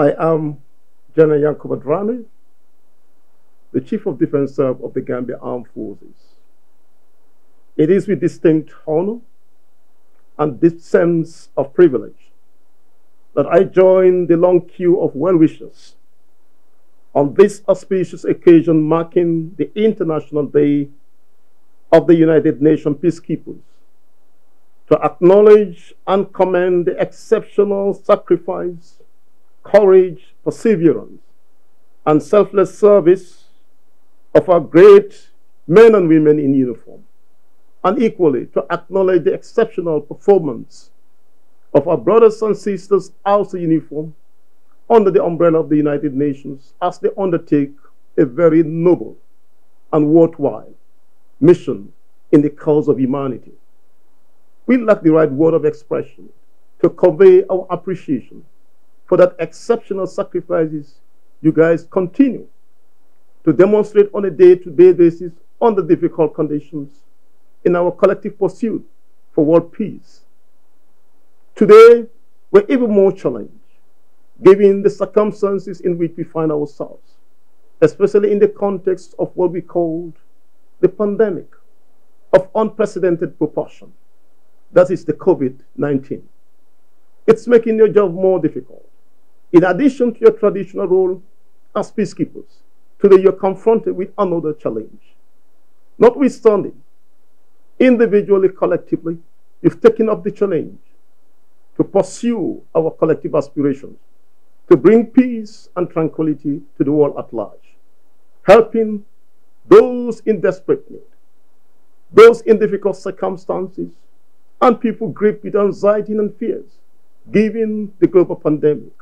I am General Yankuba the Chief of Defense Staff of the Gambia Armed Forces. It is with distinct honor and this sense of privilege that I join the long queue of well-wishers on this auspicious occasion marking the International Day of the United Nations Peacekeepers to acknowledge and commend the exceptional sacrifice, courage, perseverance, and selfless service of our great men and women in uniform, and equally to acknowledge the exceptional performance of our brothers and sisters out of uniform under the umbrella of the United Nations as they undertake a very noble and worthwhile mission in the cause of humanity. We lack the right word of expression to convey our appreciation for that exceptional sacrifices you guys continue to demonstrate on a day-to-day -day basis under difficult conditions in our collective pursuit for world peace. Today, we're even more challenged given the circumstances in which we find ourselves, especially in the context of what we called the pandemic of unprecedented proportion. That is the COVID-19. It's making your job more difficult. In addition to your traditional role as peacekeepers, today you're confronted with another challenge. Notwithstanding, individually, collectively, you've taken up the challenge to pursue our collective aspirations to bring peace and tranquility to the world at large, helping those in desperate need, those in difficult circumstances, and people gripped with anxiety and fears, given the global pandemic.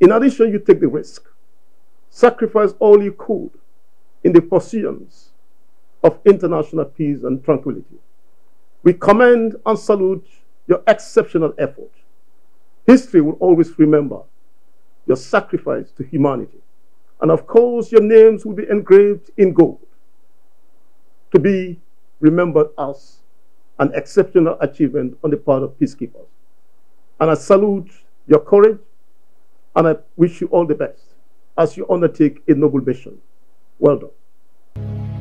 In addition, you take the risk, sacrifice all you could in the pursuance of international peace and tranquility. We commend and salute your exceptional effort. History will always remember your sacrifice to humanity. And of course, your names will be engraved in gold to be remembered as an exceptional achievement on the part of peacekeepers. And I salute your courage and I wish you all the best as you undertake a noble mission. Well done.